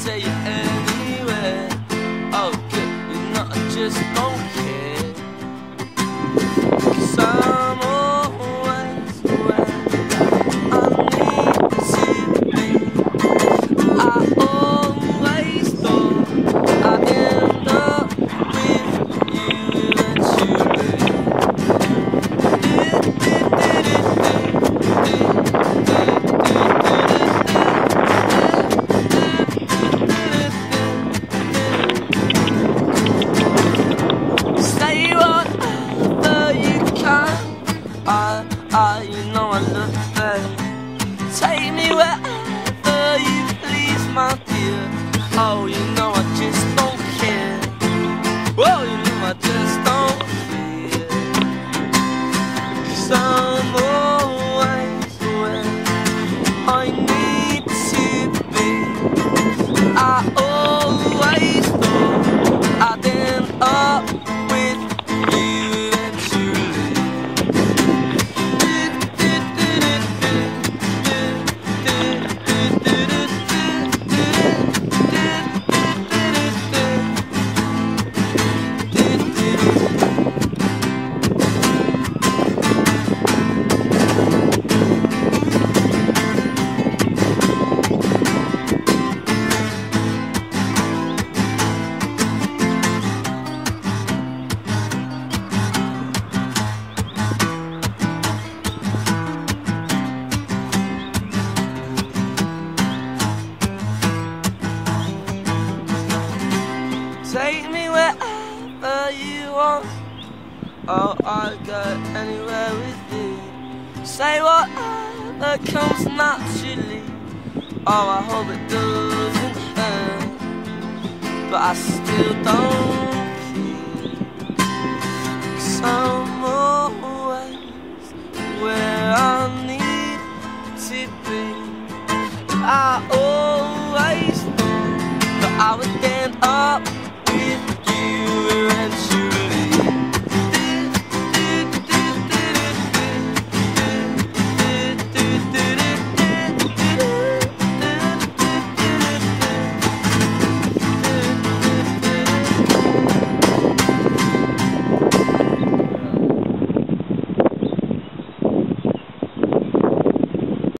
say you anyway. Oh, good, You're not just don't care. I, I, you know I look there. Take me wherever you please, my dear. Oh, you know I just don't care. Well, you know I just don't care. Cause I'm always where I what? Oh, I go anywhere with you. Say what comes naturally. Oh, I hope it doesn't hurt, but I still don't care. Cause always where I need to be. I always thought that I would end up.